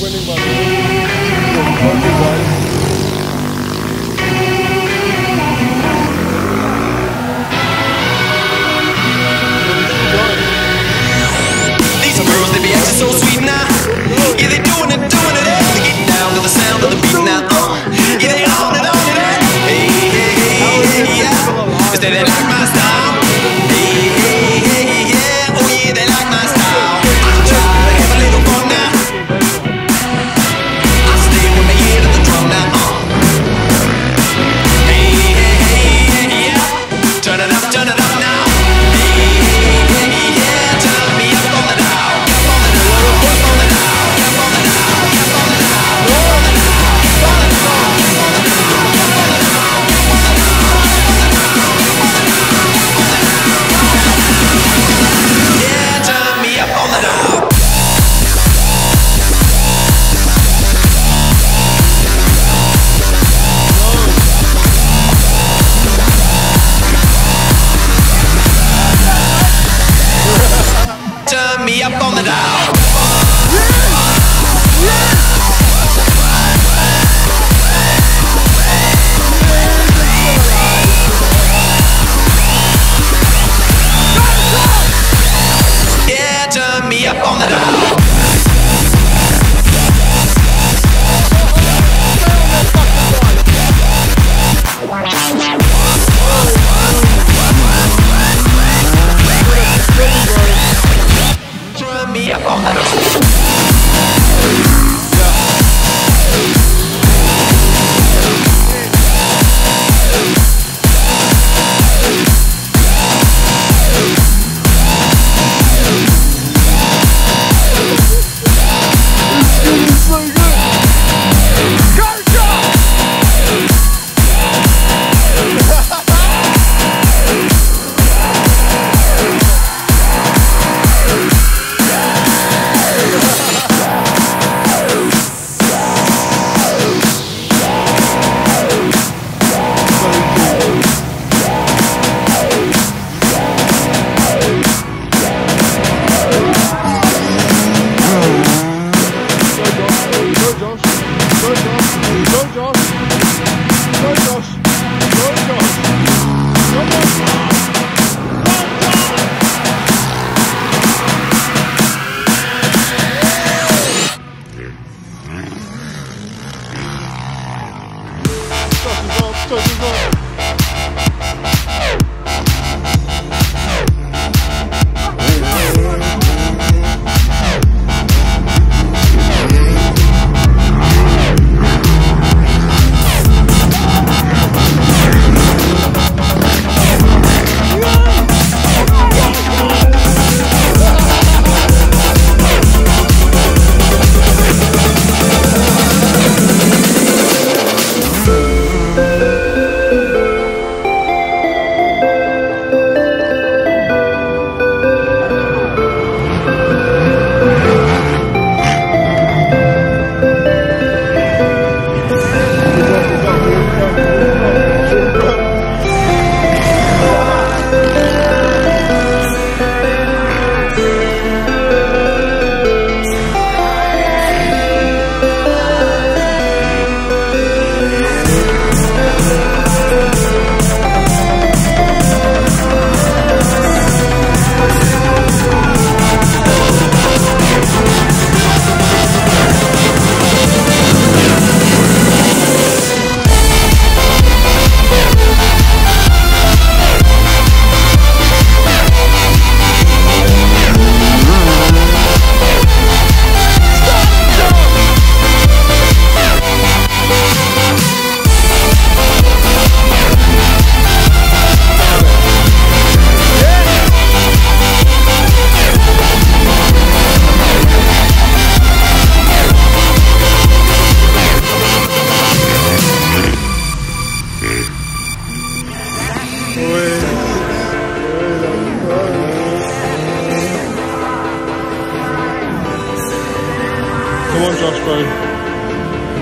winning by the way. so sweet now. Yeah, they doing it, doing it, eh? They get down to the sound of the beat now. Uh. Yeah, they on it, on it, eh? Hey, hey, hey, yeah. Is that like my style?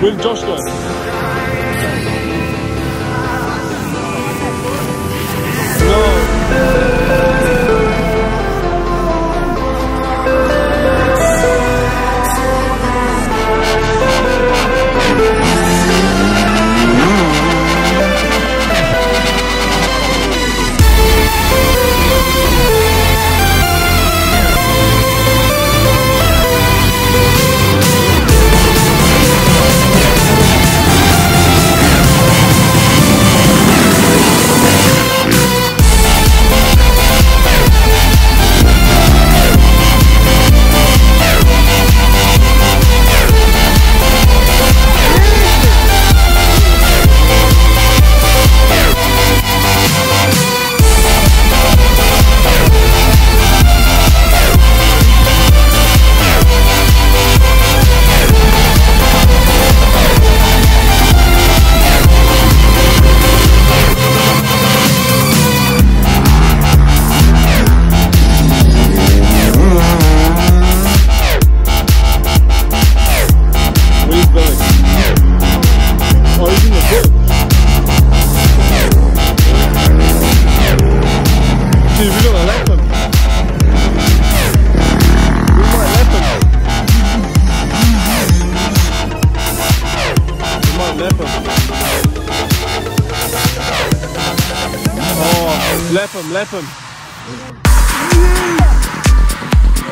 Will Joshua.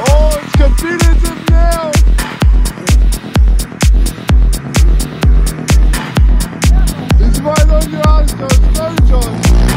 Oh, it's computer now. It's right on your eyes, Josh. Go, Josh.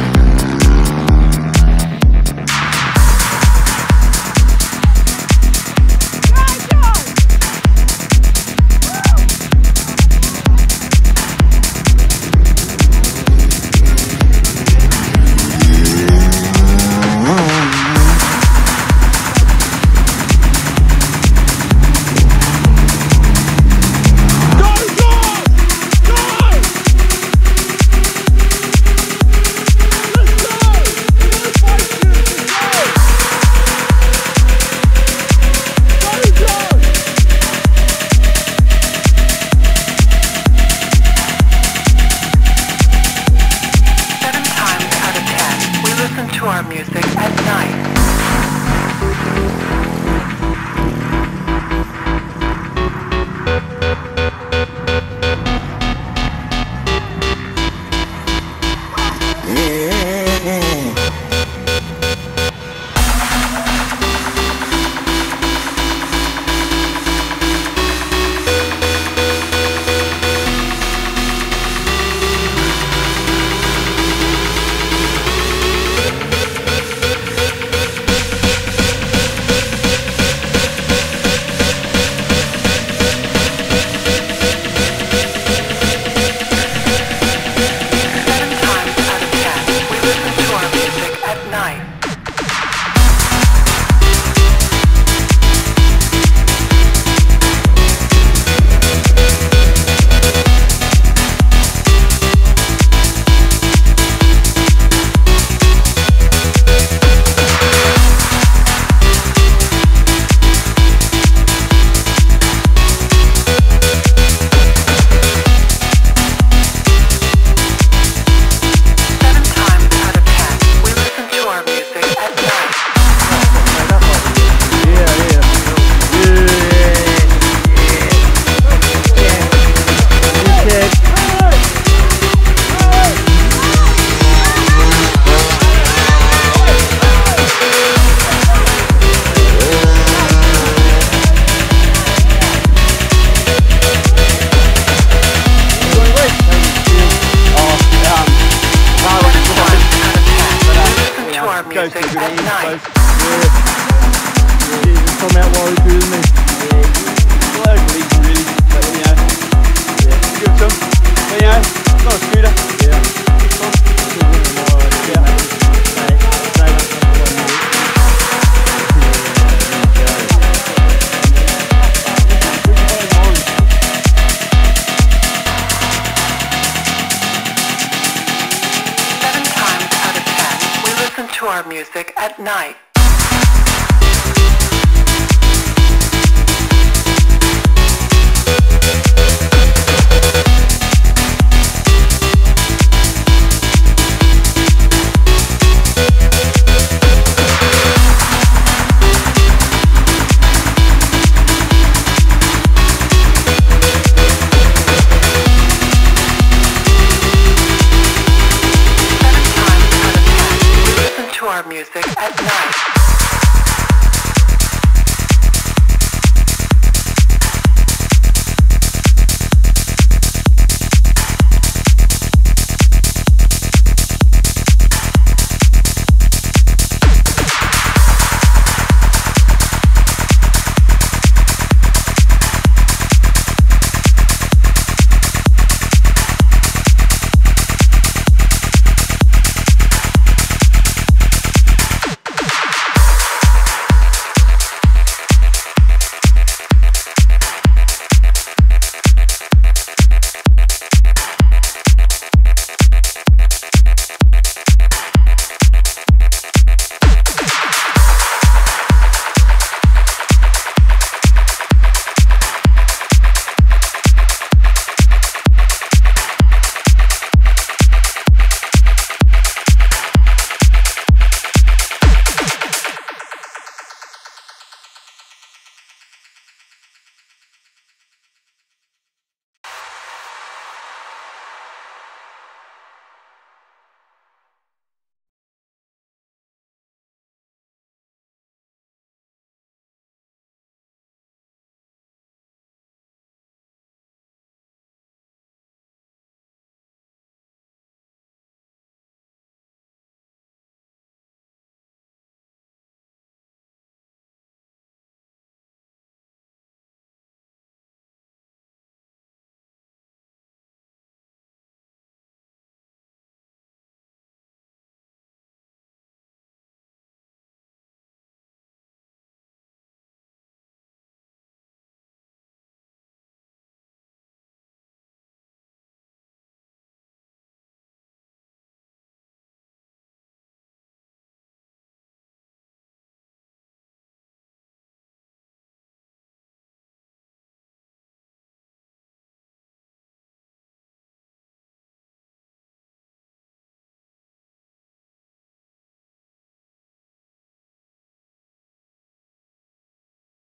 our music. our music at night.